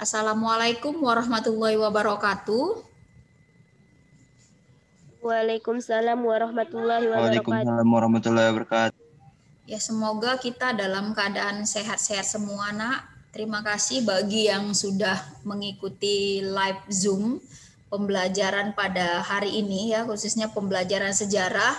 Assalamualaikum warahmatullahi wabarakatuh. Waalaikumsalam warahmatullahi wabarakatuh. Waalaikumsalam warahmatullahi wabarakatuh. Ya, semoga kita dalam keadaan sehat-sehat semua, Nak. Terima kasih bagi yang sudah mengikuti live Zoom pembelajaran pada hari ini ya, khususnya pembelajaran sejarah.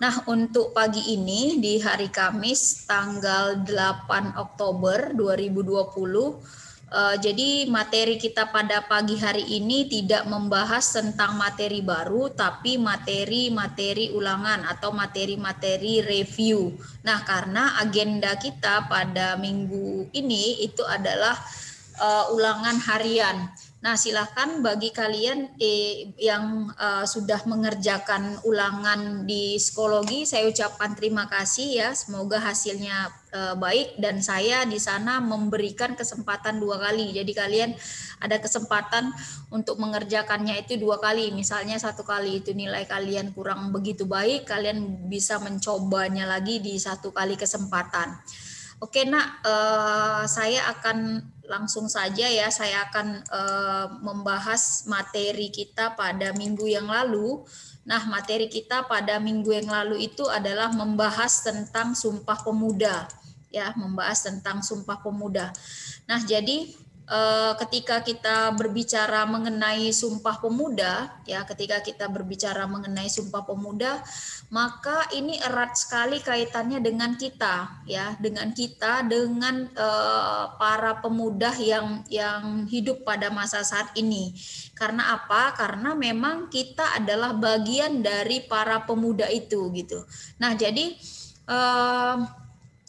Nah, untuk pagi ini di hari Kamis tanggal 8 Oktober 2020 Uh, jadi materi kita pada pagi hari ini tidak membahas tentang materi baru, tapi materi-materi ulangan atau materi-materi review. Nah, karena agenda kita pada minggu ini itu adalah uh, ulangan harian. Nah, silakan bagi kalian eh, yang uh, sudah mengerjakan ulangan di psikologi, saya ucapkan terima kasih ya. Semoga hasilnya uh, baik dan saya di sana memberikan kesempatan dua kali. Jadi kalian ada kesempatan untuk mengerjakannya itu dua kali. Misalnya satu kali itu nilai kalian kurang begitu baik, kalian bisa mencobanya lagi di satu kali kesempatan. Oke, nak, saya akan langsung saja ya saya akan uh, membahas materi kita pada minggu yang lalu. Nah, materi kita pada minggu yang lalu itu adalah membahas tentang Sumpah Pemuda ya, membahas tentang Sumpah Pemuda. Nah, jadi Eh, ketika kita berbicara mengenai Sumpah Pemuda, ya, ketika kita berbicara mengenai Sumpah Pemuda, maka ini erat sekali kaitannya dengan kita, ya, dengan kita, dengan uh, para pemuda yang yang hidup pada masa saat ini. Karena apa? Karena memang kita adalah bagian dari para pemuda itu, gitu. Nah, jadi uh,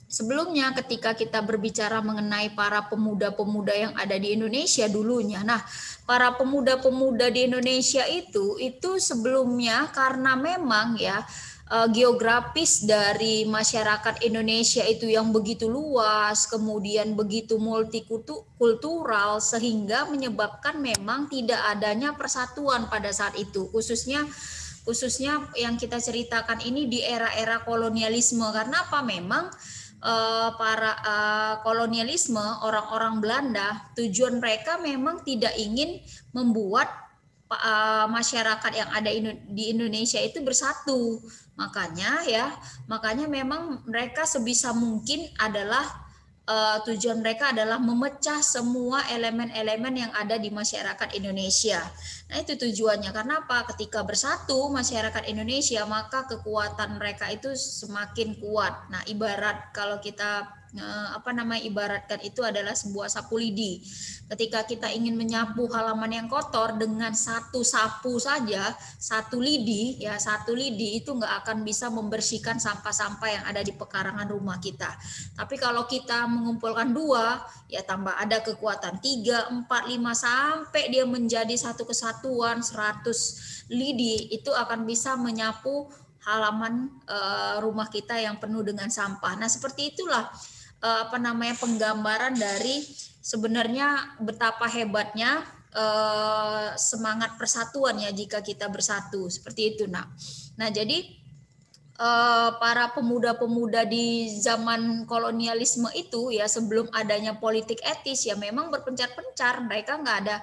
Sebelumnya ketika kita berbicara mengenai para pemuda-pemuda yang ada di Indonesia dulunya. Nah, para pemuda-pemuda di Indonesia itu itu sebelumnya karena memang ya eh, geografis dari masyarakat Indonesia itu yang begitu luas, kemudian begitu multikultural sehingga menyebabkan memang tidak adanya persatuan pada saat itu, khususnya khususnya yang kita ceritakan ini di era-era kolonialisme karena apa memang uh, para uh, kolonialisme orang-orang Belanda tujuan mereka memang tidak ingin membuat uh, masyarakat yang ada di Indonesia itu bersatu. Makanya ya makanya memang mereka sebisa mungkin adalah uh, tujuan mereka adalah memecah semua elemen-elemen yang ada di masyarakat Indonesia. Nah, itu tujuannya. Karena apa? Ketika bersatu masyarakat Indonesia, maka kekuatan mereka itu semakin kuat. Nah, ibarat kalau kita apa namanya ibaratkan itu adalah sebuah sapu lidi. Ketika kita ingin menyapu halaman yang kotor dengan satu sapu saja, satu lidi ya satu lidi itu nggak akan bisa membersihkan sampah-sampah yang ada di pekarangan rumah kita. Tapi kalau kita mengumpulkan dua, ya tambah ada kekuatan tiga, empat, lima sampai dia menjadi satu kesatuan seratus lidi itu akan bisa menyapu halaman uh, rumah kita yang penuh dengan sampah. Nah seperti itulah uh, apa namanya penggambaran dari sebenarnya betapa hebatnya uh, semangat persatuan ya jika kita bersatu seperti itu nak. Nah jadi uh, para pemuda-pemuda di zaman kolonialisme itu ya sebelum adanya politik etis ya memang berpencar-pencar mereka nggak ada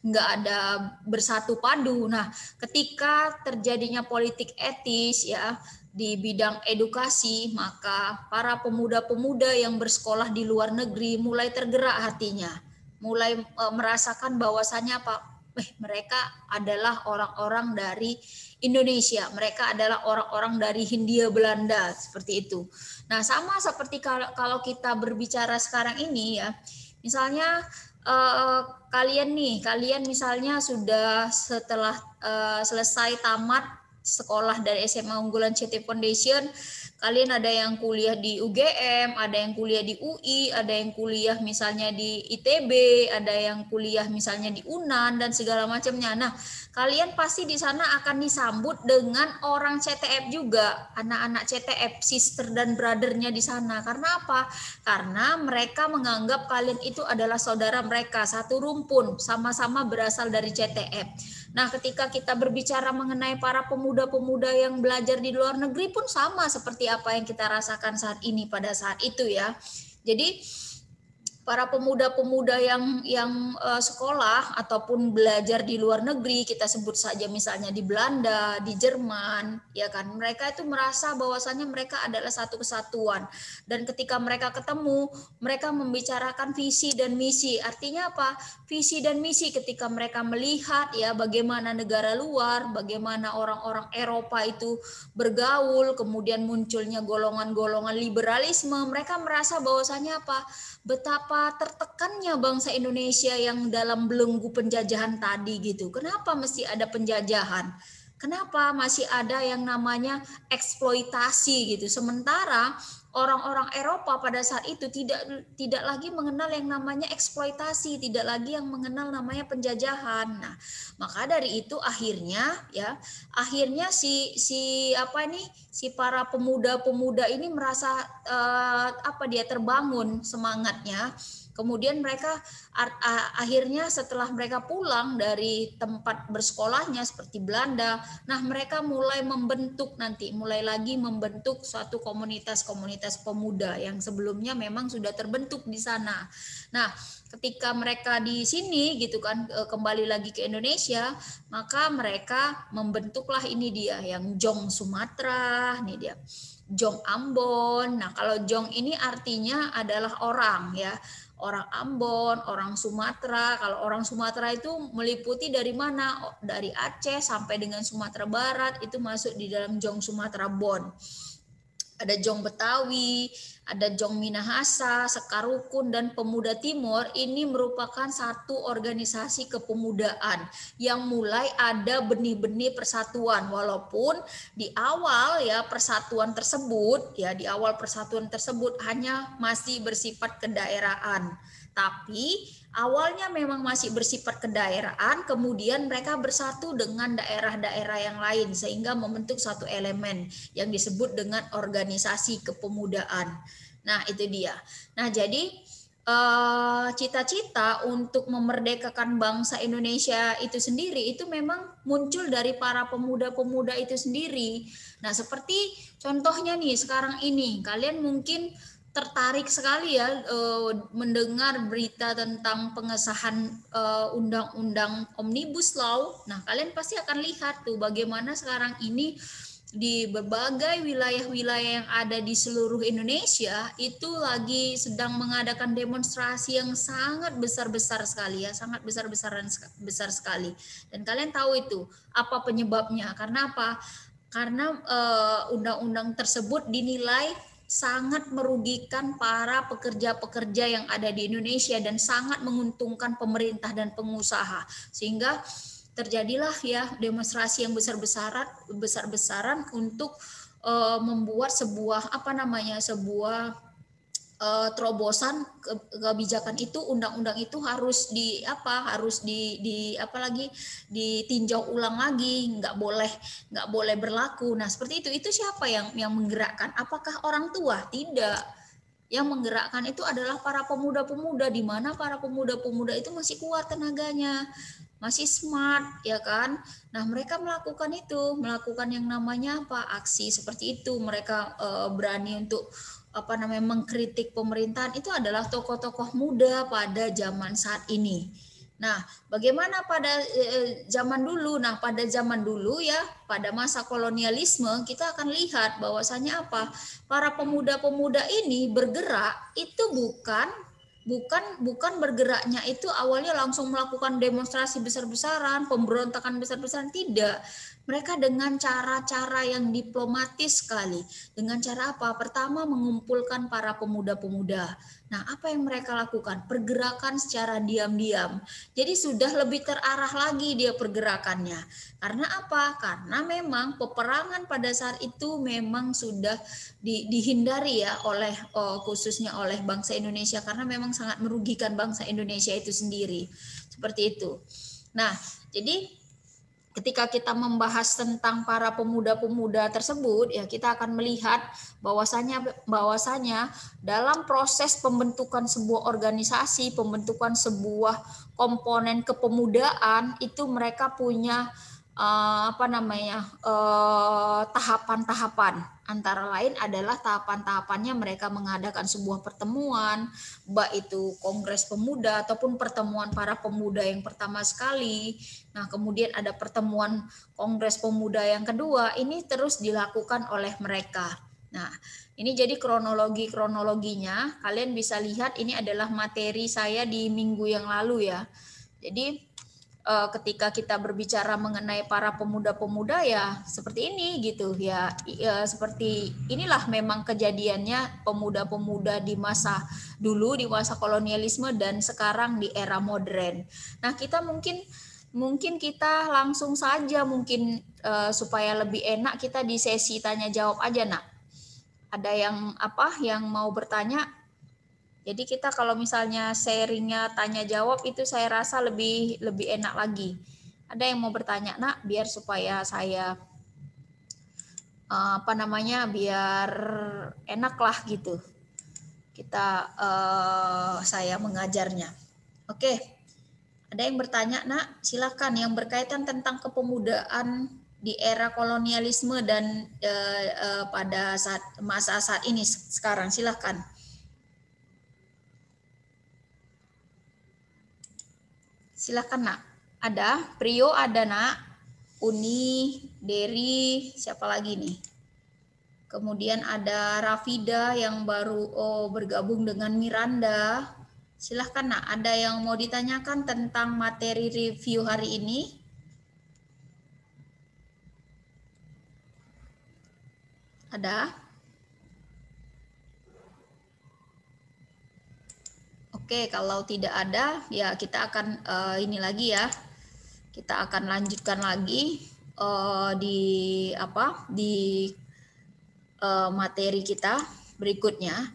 nggak ada bersatu padu. Nah, ketika terjadinya politik etis ya di bidang edukasi, maka para pemuda-pemuda yang bersekolah di luar negeri mulai tergerak hatinya, mulai e, merasakan bahwasannya apa? Eh, mereka adalah orang-orang dari Indonesia, mereka adalah orang-orang dari Hindia Belanda seperti itu. Nah, sama seperti kalau kalau kita berbicara sekarang ini ya, misalnya eh, kalian nih, kalian misalnya sudah setelah eh, selesai tamat sekolah dari SMA unggulan CT Foundation kalian ada yang kuliah di UGM, ada yang kuliah di UI, ada yang kuliah misalnya di ITB, ada yang kuliah misalnya di UNAN dan segala macamnya. Nah, kalian pasti di sana akan disambut dengan orang CTF juga, anak-anak CTF, sister dan brothernya di sana. Karena apa? Karena mereka menganggap kalian itu adalah saudara mereka, satu rumpun, sama-sama berasal dari CTF. Nah, ketika kita berbicara mengenai para pemuda-pemuda yang belajar di luar negeri pun sama seperti apa yang kita rasakan saat ini pada saat itu ya. Jadi para pemuda-pemuda yang yang uh, sekolah ataupun belajar di luar negeri kita sebut saja misalnya di Belanda, di Jerman, ya kan mereka itu merasa bahwasannya mereka adalah satu kesatuan. Dan ketika mereka ketemu mereka membicarakan visi dan misi. Artinya apa? Visi dan misi ketika mereka melihat ya bagaimana negara luar, bagaimana orang-orang Eropa itu bergaul, kemudian munculnya golongan-golongan liberalisme, mereka merasa bahwasanya apa? Betapa tertekannya bangsa Indonesia yang dalam belenggu penjajahan tadi gitu. Kenapa mesti ada penjajahan? Kenapa masih ada yang namanya eksploitasi gitu? Sementara orang-orang Eropa pada saat itu tidak tidak lagi mengenal yang namanya eksploitasi, tidak lagi yang mengenal namanya penjajahan. Nah, maka dari itu akhirnya ya, akhirnya si si apa ini si para pemuda-pemuda ini merasa uh, apa dia terbangun semangatnya Kemudian mereka akhirnya setelah mereka pulang dari tempat bersekolahnya seperti Belanda, nah mereka mulai membentuk nanti, mulai lagi membentuk suatu komunitas-komunitas pemuda yang sebelumnya memang sudah terbentuk di sana. Nah, ketika mereka di sini gitu kan e, kembali lagi ke Indonesia, maka mereka membentuklah ini dia yang Jong Sumatera, ini dia. Jong Ambon. Nah, kalau Jong ini artinya adalah orang ya orang Ambon, orang Sumatera. Kalau orang Sumatera itu meliputi dari mana? Oh, dari Aceh sampai dengan Sumatera Barat itu masuk di dalam Jong Sumatera Bon. Ada Jong Betawi, ada Jong Minahasa, Sekarukun, dan Pemuda Timur ini merupakan satu organisasi kepemudaan yang mulai ada benih-benih persatuan. Walaupun di awal ya persatuan tersebut, ya di awal persatuan tersebut hanya masih bersifat kedaerahan. Tapi awalnya memang masih bersifat kedaerahan, kemudian mereka bersatu dengan daerah-daerah yang lain sehingga membentuk satu elemen yang disebut dengan organisasi kepemudaan. Nah, itu dia. Nah, jadi eh, cita-cita untuk memerdekakan bangsa Indonesia itu sendiri itu memang muncul dari para pemuda-pemuda itu sendiri. Nah, seperti contohnya nih sekarang ini, kalian mungkin tertarik sekali ya uh, mendengar berita tentang pengesahan uh, undang-undang omnibus law. Nah, kalian pasti akan lihat tuh bagaimana sekarang ini di berbagai wilayah-wilayah yang ada di seluruh Indonesia itu lagi sedang mengadakan demonstrasi yang sangat besar-besar sekali ya, sangat besar-besaran besar sekali. Dan kalian tahu itu apa penyebabnya? Karena apa? Karena eh, undang-undang uh, tersebut dinilai sangat merugikan para pekerja-pekerja yang ada di Indonesia dan sangat menguntungkan pemerintah dan pengusaha. Sehingga terjadilah ya demonstrasi yang besar-besaran besar-besaran untuk uh, membuat sebuah apa namanya sebuah uh, terobosan ke, kebijakan itu undang-undang itu harus di apa harus di di apa lagi ditinjau ulang lagi nggak boleh nggak boleh berlaku. Nah seperti itu. Itu siapa yang yang menggerakkan? Apakah orang tua? Tidak. Yang menggerakkan itu adalah para pemuda-pemuda di mana para pemuda-pemuda itu masih kuat tenaganya masih smart ya kan? Nah mereka melakukan itu melakukan yang namanya apa? Aksi seperti itu. Mereka uh, berani untuk apa namanya mengkritik pemerintahan itu adalah tokoh-tokoh muda pada zaman saat ini. Nah, bagaimana pada eh, zaman dulu? Nah, pada zaman dulu ya, pada masa kolonialisme kita akan lihat bahwasanya apa? Para pemuda-pemuda ini bergerak itu bukan bukan bukan bergeraknya itu awalnya langsung melakukan demonstrasi besar-besaran, pemberontakan besar-besaran tidak mereka dengan cara-cara yang diplomatis sekali. Dengan cara apa? Pertama mengumpulkan para pemuda-pemuda. Nah, apa yang mereka lakukan? Pergerakan secara diam-diam. Jadi sudah lebih terarah lagi dia pergerakannya. Karena apa? Karena memang peperangan pada saat itu memang sudah di, dihindari ya oleh oh, khususnya oleh bangsa Indonesia karena memang sangat merugikan bangsa Indonesia itu sendiri. Seperti itu. Nah, jadi ketika kita membahas tentang para pemuda-pemuda tersebut ya kita akan melihat bahwasanya bahwasanya dalam proses pembentukan sebuah organisasi pembentukan sebuah komponen kepemudaan itu mereka punya uh, apa namanya tahapan tahapan-tahapan Antara lain adalah tahapan-tahapannya mereka mengadakan sebuah pertemuan, baik itu kongres pemuda ataupun pertemuan para pemuda yang pertama sekali. Nah, kemudian ada pertemuan kongres pemuda yang kedua, ini terus dilakukan oleh mereka. Nah, ini jadi kronologi-kronologinya. Kalian bisa lihat ini adalah materi saya di minggu yang lalu ya. Jadi ketika kita berbicara mengenai para pemuda-pemuda ya seperti ini gitu ya, ya seperti inilah memang kejadiannya pemuda-pemuda di masa dulu di masa kolonialisme dan sekarang di era modern. Nah kita mungkin mungkin kita langsung saja mungkin uh, supaya lebih enak kita di sesi tanya jawab aja nak. Ada yang apa yang mau bertanya jadi kita kalau misalnya sharingnya tanya jawab itu saya rasa lebih lebih enak lagi. Ada yang mau bertanya, nak, biar supaya saya uh, apa namanya, biar enak lah gitu. Kita uh, saya mengajarnya. Oke, ada yang bertanya, nak, silakan yang berkaitan tentang kepemudaan di era kolonialisme dan uh, uh, pada saat masa saat ini sekarang silakan. Silakan nak. Ada, Prio ada nak. Uni, Deri, siapa lagi nih? Kemudian ada Rafida yang baru oh, bergabung dengan Miranda. Silahkan nak, ada yang mau ditanyakan tentang materi review hari ini? Ada? Oke, kalau tidak ada ya kita akan uh, ini lagi ya. Kita akan lanjutkan lagi uh, di apa? di uh, materi kita berikutnya.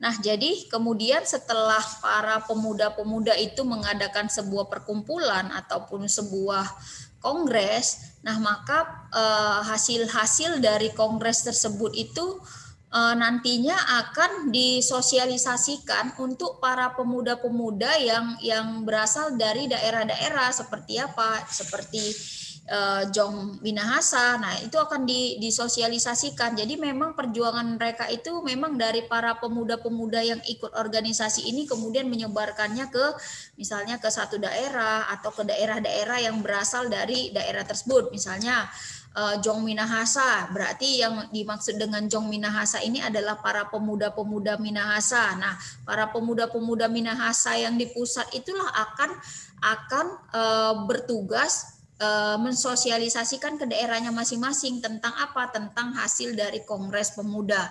Nah, jadi kemudian setelah para pemuda-pemuda itu mengadakan sebuah perkumpulan ataupun sebuah kongres, nah maka hasil-hasil uh, dari kongres tersebut itu nantinya akan disosialisasikan untuk para pemuda-pemuda yang yang berasal dari daerah-daerah seperti apa seperti uh, Jong Minahasa. Nah, itu akan di, disosialisasikan. Jadi memang perjuangan mereka itu memang dari para pemuda-pemuda yang ikut organisasi ini kemudian menyebarkannya ke misalnya ke satu daerah atau ke daerah-daerah yang berasal dari daerah tersebut. Misalnya uh, Jong Minahasa. Berarti yang dimaksud dengan Jong Minahasa ini adalah para pemuda-pemuda Minahasa. Nah, para pemuda-pemuda Minahasa yang di pusat itulah akan akan uh, bertugas uh, mensosialisasikan ke daerahnya masing-masing tentang apa? Tentang hasil dari Kongres Pemuda.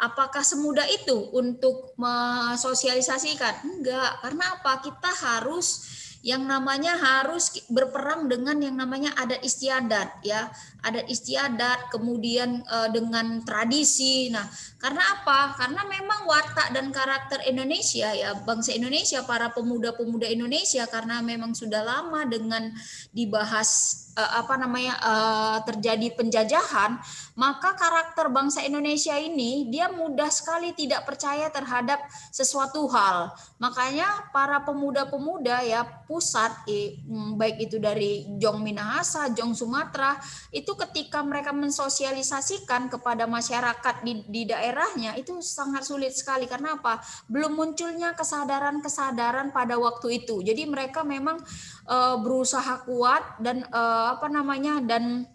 Apakah semudah itu untuk mensosialisasikan? Enggak, karena apa? Kita harus yang namanya harus berperang dengan yang namanya adat istiadat ya. Adat istiadat kemudian e, dengan tradisi. Nah karena apa? Karena memang watak dan karakter Indonesia ya bangsa Indonesia para pemuda-pemuda Indonesia karena memang sudah lama dengan dibahas apa namanya uh, terjadi penjajahan, maka karakter bangsa Indonesia ini dia mudah sekali tidak percaya terhadap sesuatu hal. Makanya para pemuda-pemuda ya pusat eh, baik itu dari Jong Minahasa, Jong Sumatera itu ketika mereka mensosialisasikan kepada masyarakat di, di daerahnya itu sangat sulit sekali karena apa? Belum munculnya kesadaran-kesadaran pada waktu itu. Jadi mereka memang uh, berusaha kuat dan uh, apa namanya dan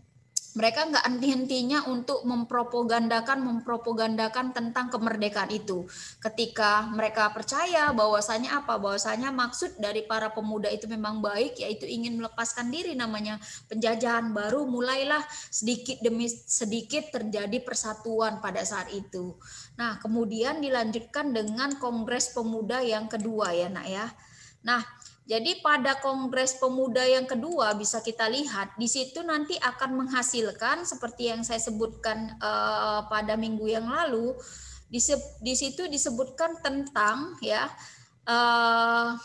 mereka nggak henti-hentinya untuk mempropagandakan mempropagandakan tentang kemerdekaan itu. Ketika mereka percaya bahwasanya apa? Bahwasanya maksud dari para pemuda itu memang baik yaitu ingin melepaskan diri namanya penjajahan baru mulailah sedikit demi sedikit terjadi persatuan pada saat itu. Nah, kemudian dilanjutkan dengan Kongres Pemuda yang kedua ya, Nak ya. Nah, jadi pada Kongres Pemuda yang kedua bisa kita lihat di situ nanti akan menghasilkan seperti yang saya sebutkan uh, pada minggu yang lalu di, di situ disebutkan tentang ya uh,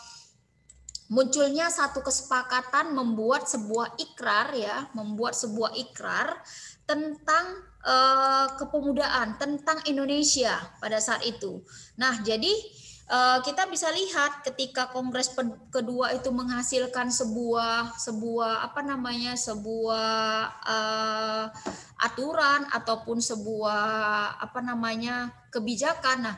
munculnya satu kesepakatan membuat sebuah ikrar ya membuat sebuah ikrar tentang uh, kepemudaan tentang Indonesia pada saat itu. Nah jadi kita bisa lihat ketika kongres kedua itu menghasilkan sebuah sebuah apa namanya sebuah uh, aturan ataupun sebuah apa namanya kebijakan. Nah,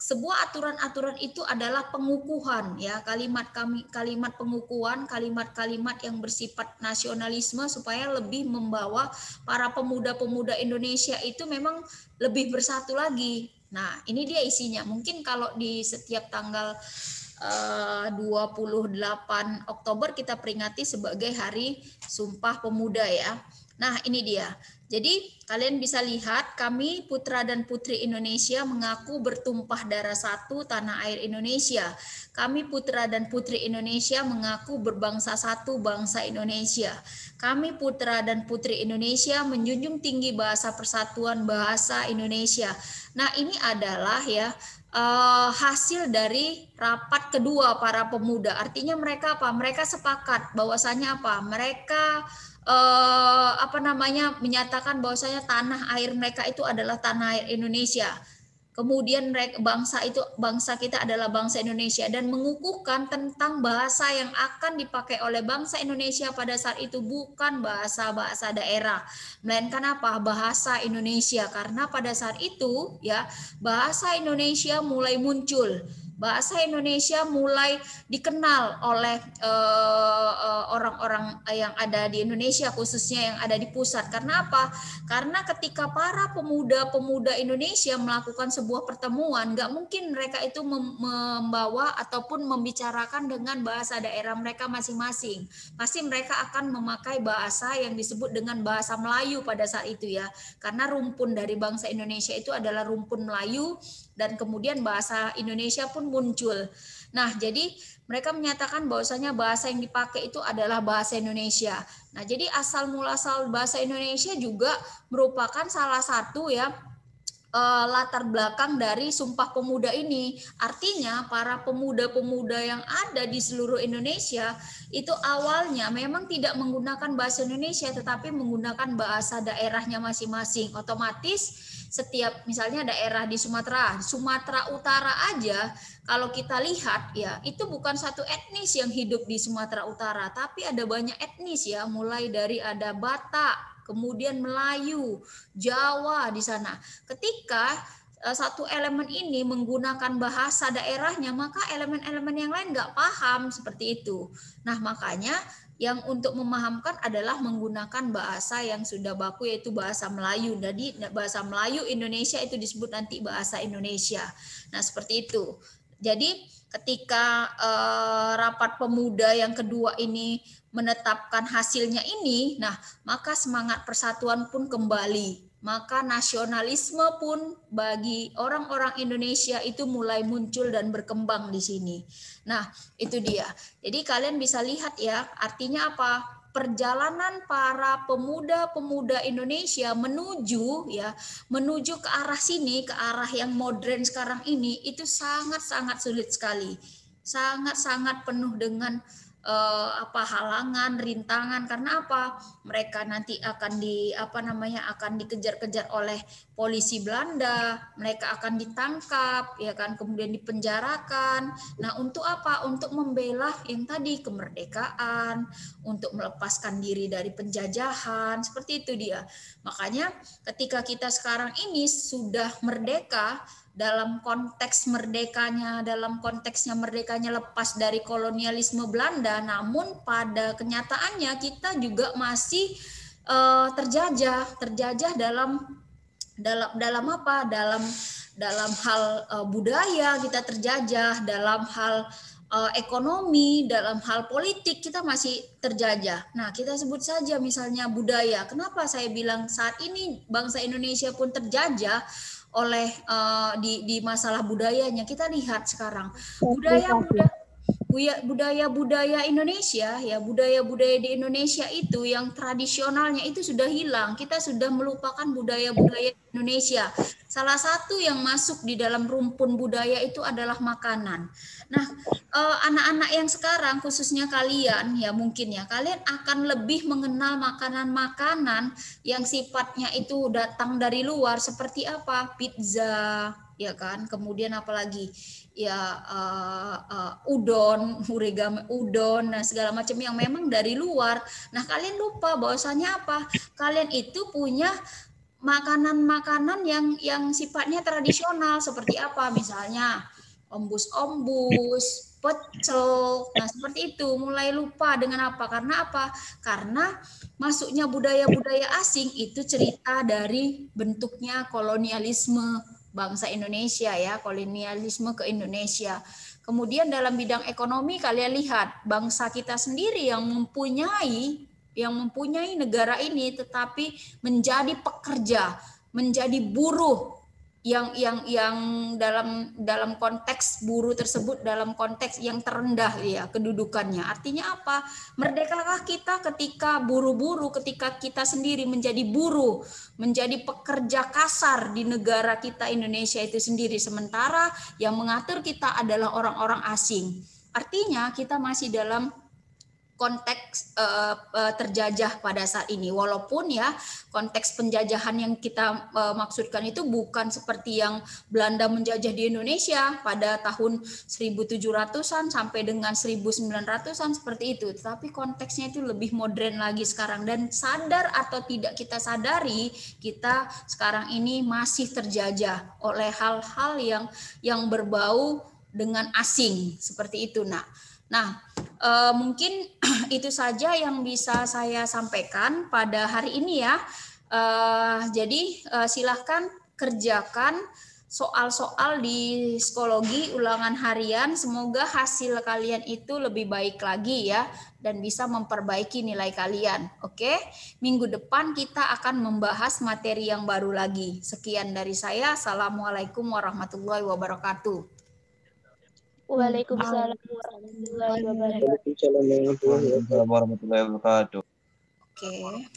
sebuah aturan-aturan itu adalah pengukuhan ya kalimat kami kalimat pengukuhan kalimat-kalimat yang bersifat nasionalisme supaya lebih membawa para pemuda-pemuda Indonesia itu memang lebih bersatu lagi. Nah, ini dia isinya. Mungkin kalau di setiap tanggal eh, 28 Oktober kita peringati sebagai Hari Sumpah Pemuda ya. Nah, ini dia. Jadi kalian bisa lihat kami putra dan putri Indonesia mengaku bertumpah darah satu tanah air Indonesia. Kami putra dan putri Indonesia mengaku berbangsa satu bangsa Indonesia. Kami putra dan putri Indonesia menjunjung tinggi bahasa persatuan bahasa Indonesia. Nah, ini adalah ya uh, hasil dari rapat kedua para pemuda. Artinya mereka apa? Mereka sepakat bahwasanya apa? Mereka uh, apa namanya menyatakan bahwasanya tanah air mereka itu adalah tanah air Indonesia. Kemudian bangsa itu bangsa kita adalah bangsa Indonesia dan mengukuhkan tentang bahasa yang akan dipakai oleh bangsa Indonesia pada saat itu bukan bahasa-bahasa daerah, melainkan apa? bahasa Indonesia karena pada saat itu ya bahasa Indonesia mulai muncul bahasa Indonesia mulai dikenal oleh eh, eh, orang-orang uh, yang ada di Indonesia khususnya yang ada di pusat. Karena apa? Karena ketika para pemuda-pemuda Indonesia melakukan sebuah pertemuan, nggak mungkin mereka itu membawa ataupun membicarakan dengan bahasa daerah mereka masing-masing. Pasti mereka akan memakai bahasa yang disebut dengan bahasa Melayu pada saat itu ya. Karena rumpun dari bangsa Indonesia itu adalah rumpun Melayu dan kemudian bahasa Indonesia pun muncul. Nah, jadi mereka menyatakan bahwasanya bahasa yang dipakai itu adalah bahasa Indonesia. Nah, jadi asal muasal bahasa Indonesia juga merupakan salah satu ya uh, latar belakang dari Sumpah Pemuda ini. Artinya para pemuda-pemuda yang ada di seluruh Indonesia itu awalnya memang tidak menggunakan bahasa Indonesia tetapi menggunakan bahasa daerahnya masing-masing. Otomatis setiap misalnya daerah di Sumatera, Sumatera Utara aja kalau kita lihat ya itu bukan satu etnis yang hidup di Sumatera Utara, tapi ada banyak etnis ya, mulai dari ada Batak, kemudian Melayu, Jawa di sana. Ketika eh, satu elemen ini menggunakan bahasa daerahnya, maka elemen-elemen yang lain nggak paham seperti itu. Nah, makanya yang untuk memahamkan adalah menggunakan bahasa yang sudah baku yaitu bahasa Melayu. Jadi bahasa Melayu Indonesia itu disebut nanti bahasa Indonesia. Nah, seperti itu. Jadi ketika eh, rapat pemuda yang kedua ini menetapkan hasilnya ini, nah maka semangat persatuan pun kembali. Maka nasionalisme pun bagi orang-orang Indonesia itu mulai muncul dan berkembang di sini. Nah, itu dia. Jadi kalian bisa lihat ya, artinya apa? Perjalanan para pemuda-pemuda Indonesia menuju ya menuju ke arah sini ke arah yang modern sekarang ini itu sangat-sangat sulit sekali. Sangat-sangat penuh dengan uh, apa halangan, rintangan karena apa? Mereka nanti akan di apa namanya akan dikejar-kejar oleh polisi Belanda, mereka akan ditangkap ya kan, kemudian dipenjarakan. Nah, untuk apa? Untuk membela yang tadi kemerdekaan, untuk melepaskan diri dari penjajahan, seperti itu dia. Makanya ketika kita sekarang ini sudah merdeka, dalam konteks merdekanya, dalam konteksnya merdekanya lepas dari kolonialisme Belanda, namun pada kenyataannya kita juga masih uh, terjajah, terjajah dalam dalam dalam apa? Dalam dalam hal uh, budaya kita terjajah, dalam hal uh, ekonomi, dalam hal politik kita masih terjajah. Nah, kita sebut saja misalnya budaya. Kenapa saya bilang saat ini bangsa Indonesia pun terjajah? oleh uh, di di masalah budayanya kita lihat sekarang budaya budaya budaya budaya Indonesia ya budaya budaya di Indonesia itu yang tradisionalnya itu sudah hilang. Kita sudah melupakan budaya budaya Indonesia. Salah satu yang masuk di dalam rumpun budaya itu adalah makanan. Nah eh, anak-anak yang sekarang khususnya kalian ya mungkin ya kalian akan lebih mengenal makanan-makanan yang sifatnya itu datang dari luar seperti apa? Pizza ya kan? Kemudian apalagi ya uh, uh, udon origami udon dan segala macam yang memang dari luar nah kalian lupa bahwasanya apa kalian itu punya makanan-makanan yang yang sifatnya tradisional seperti apa misalnya ombus-ombus, pecel. Nah, seperti itu mulai lupa dengan apa? Karena apa? Karena masuknya budaya-budaya asing itu cerita dari bentuknya kolonialisme bangsa Indonesia ya, kolonialisme ke Indonesia. Kemudian dalam bidang ekonomi kalian lihat bangsa kita sendiri yang mempunyai yang mempunyai negara ini tetapi menjadi pekerja, menjadi buruh yang yang yang dalam dalam konteks buruh tersebut dalam konteks yang terendah ya kedudukannya. Artinya apa? Merdekalah kita ketika buru-buru ketika kita sendiri menjadi buruh menjadi pekerja kasar di negara kita Indonesia itu sendiri. Sementara yang mengatur kita adalah orang-orang asing. Artinya kita masih dalam konteks uh, terjajah pada saat ini. Walaupun ya konteks penjajahan yang kita uh, maksudkan itu bukan seperti yang Belanda menjajah di Indonesia pada tahun 1700-an sampai dengan 1900-an seperti itu. Tetapi konteksnya itu lebih modern lagi sekarang dan sadar atau tidak kita sadari kita sekarang ini masih terjajah oleh hal-hal yang yang berbau dengan asing seperti itu. Nah, Nah, uh, mungkin itu saja yang bisa saya sampaikan pada hari ini ya. Uh, jadi uh, silahkan kerjakan soal-soal di psikologi ulangan harian. Semoga hasil kalian itu lebih baik lagi ya dan bisa memperbaiki nilai kalian. Oke, minggu depan kita akan membahas materi yang baru lagi. Sekian dari saya. Assalamualaikum warahmatullahi wabarakatuh. Waalaikumsalam warahmatullahi wabarakatuh. Waalaikumsalam warahmatullahi wabarakatuh. Oke.